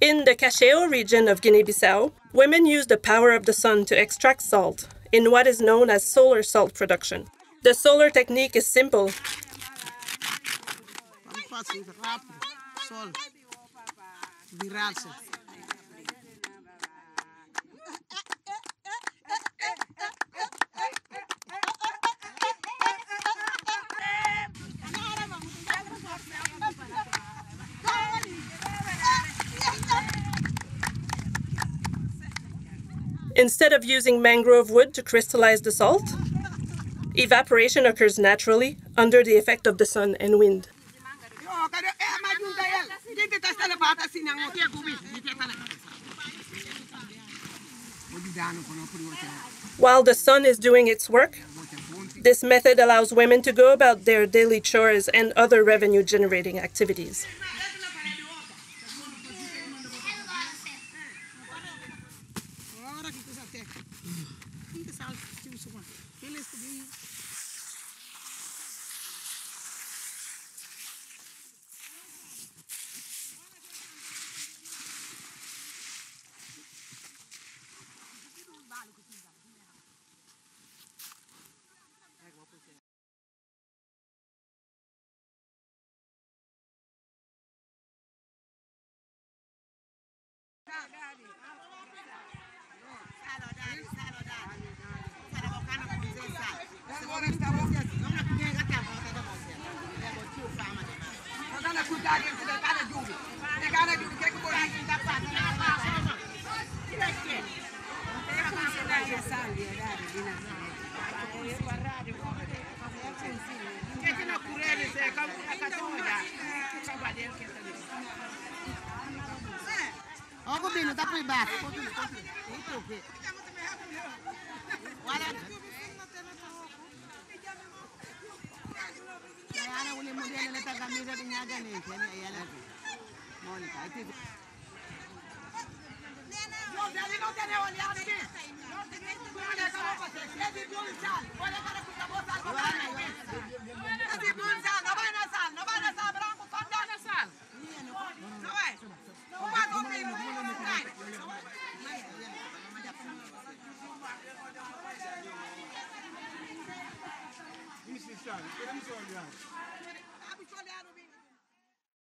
In the Cacheu region of Guinea Bissau, women use the power of the sun to extract salt in what is known as solar salt production. The solar technique is simple. Instead of using mangrove wood to crystallize the salt, evaporation occurs naturally under the effect of the sun and wind. While the sun is doing its work, this method allows women to go about their daily chores and other revenue generating activities. Ako bino tapos back. Ito putaria, você pegar na Juve. Pegar na Juve, o que é que o Borinho tá fazendo? Que é que é? Não. Tem coisa daí essa ali, verdade, O Que que é como tá fazendo O Que é que tá ali. Kemudian letak kamera di nyaga nih, kayaknya iya lagi. Monica, itu. Jadi no tenemos ya, nih. Isso,